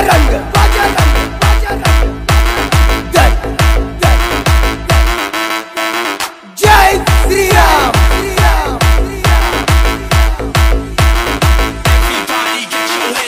रंग